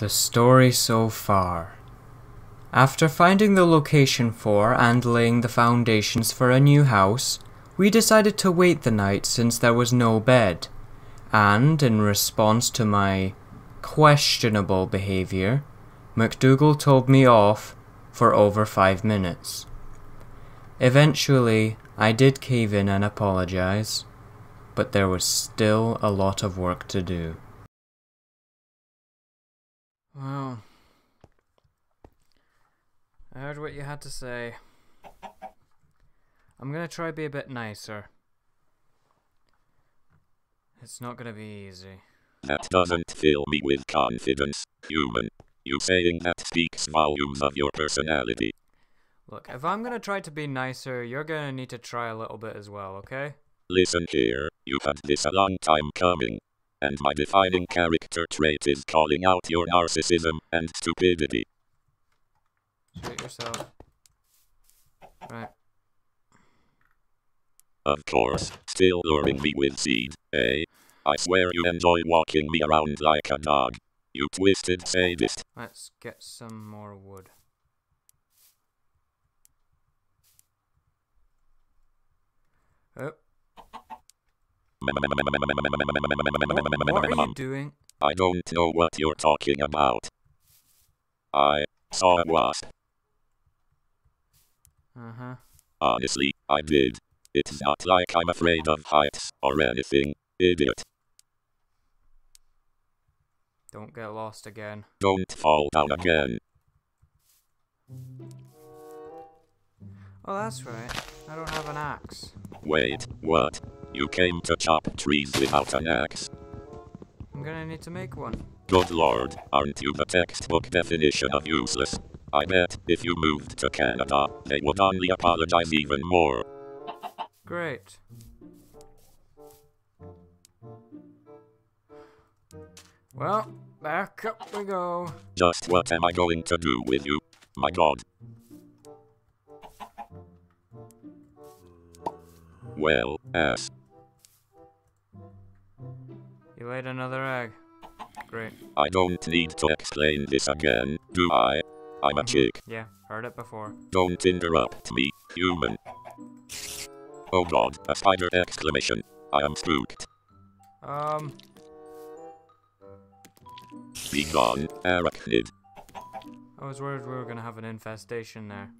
The story so far. After finding the location for and laying the foundations for a new house, we decided to wait the night since there was no bed. And in response to my questionable behavior, McDougle told me off for over five minutes. Eventually, I did cave in and apologize, but there was still a lot of work to do. Well, I heard what you had to say. I'm gonna try to be a bit nicer. It's not gonna be easy. That doesn't fill me with confidence, human. You saying that speaks volumes of your personality. Look, if I'm gonna try to be nicer, you're gonna need to try a little bit as well, okay? Listen here, you've had this a long time coming. And my defining character trait is calling out your narcissism and stupidity. Shoot yourself. Right. Of course, still luring me with seed, eh? I swear you enjoy walking me around like a dog. You twisted sadist. Let's get some more wood. Oh. What are you doing? I don't know what you're talking about. I saw a wasp. Uh huh. Honestly, I did. It's not like I'm afraid of heights or anything, idiot. Don't get lost again. Don't fall down again. Oh, that's right. I don't have an axe. Wait, what? You came to chop trees without an axe? I'm gonna need to make one. Good lord, aren't you the textbook definition of useless? I bet if you moved to Canada, they would only apologize even more. Great. Well, back up we go. Just what am I going to do with you? My god. Well, ass. You another egg. Great. I don't need to explain this again, do I? I'm a chick. Yeah, heard it before. Don't interrupt me, human. Oh god, a spider exclamation. I am spooked. Um, Be gone, arachnid. I was worried we were gonna have an infestation there.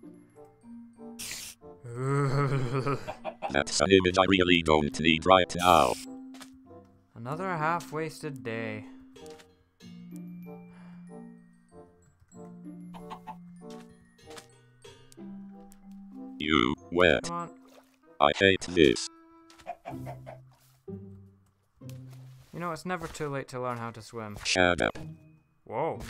That's an image I really don't need right now. Another half-wasted day. You, wet. I hate this. You know, it's never too late to learn how to swim. Shut up. Whoa.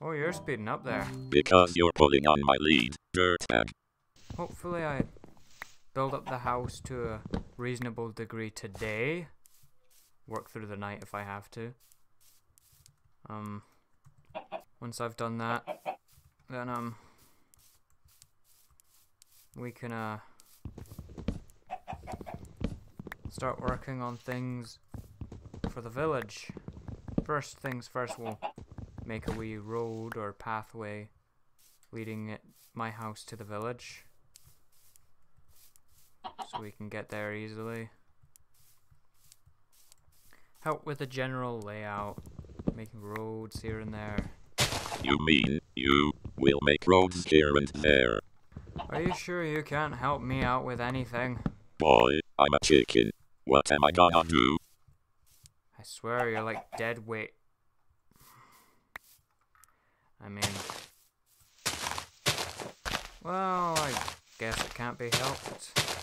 Oh, you're speeding up there. Because you're pulling on my lead, dirtbag. Hopefully I build up the house to a reasonable degree today. Work through the night if I have to. Um, once I've done that, then um, we can uh start working on things for the village. First things first, we'll make a wee road or pathway leading my house to the village so we can get there easily. Help with the general layout, making roads here and there. You mean, you will make roads here and there. Are you sure you can't help me out with anything? Boy, I'm a chicken. What am I gonna do? I swear you're like dead weight. I mean, well, I guess it can't be helped.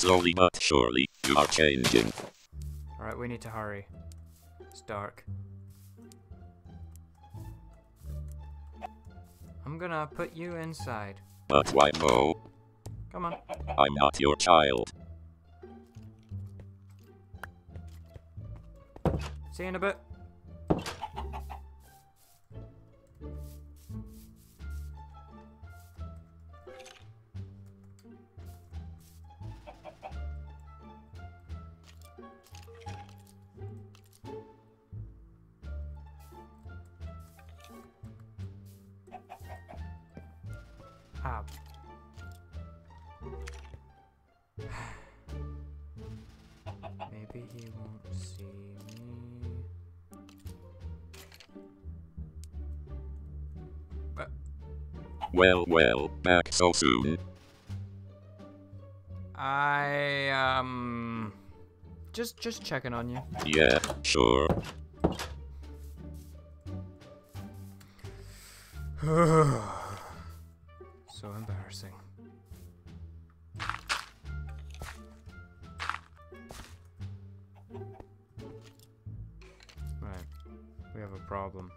Slowly but surely, you are changing. Alright, we need to hurry. It's dark. I'm gonna put you inside. But why no? Come on. I'm not your child. See you in a bit. Maybe he won't see me. But Well, well, back so soon. I um just just checking on you. Yeah, sure. so embarrassing. Right. We have a problem.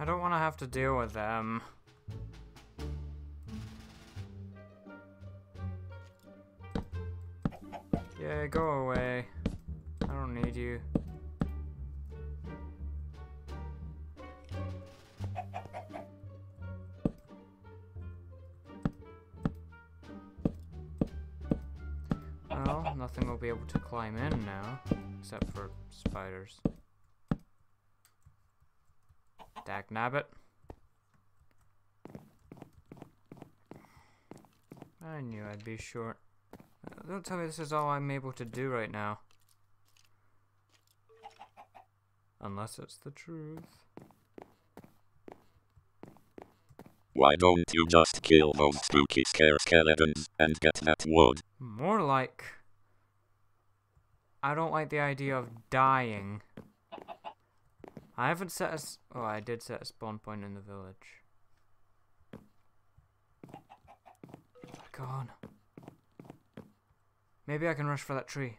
I don't want to have to deal with them. Yeah, go away. I don't need you. Well, nothing will be able to climb in now, except for spiders. Dag nabbit. I knew I'd be short. Uh, Don't tell me this is all I'm able to do right now. Unless it's the truth. Why don't you just kill those spooky scare skeletons and get that wood? More like. I don't like the idea of dying. I haven't set a. Oh, I did set a spawn point in the village. Go on. Maybe I can rush for that tree.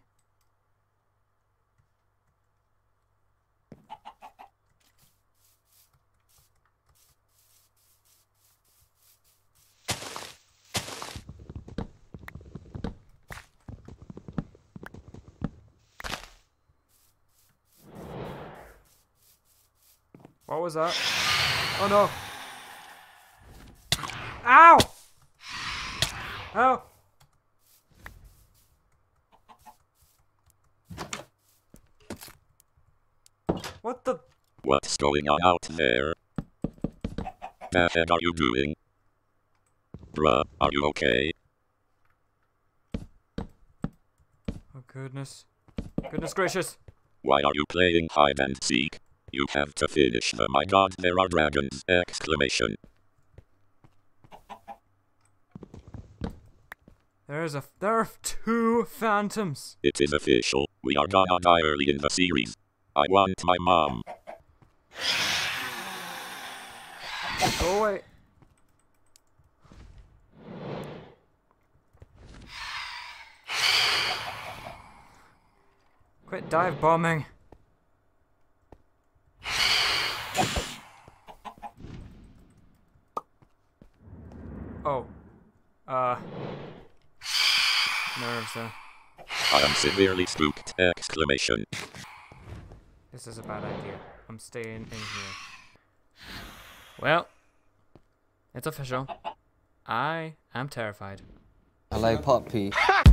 What was that? Oh no! Ow! Oh! What the? What's going on out there? The heck are you doing? Bruh, are you okay? Oh goodness. Goodness gracious. Why are you playing hide and seek? You have to finish the my god there are dragons! Exclamation. There is a. There are two phantoms. It is official. We are gonna die early in the series. I want my mom. Go away. Quit dive bombing. Oh. Uh. Nerves, uh. I am severely spooked! Exclamation. This is a bad idea. I'm staying in here. Well, it's official. I am terrified. Hello, Poppy.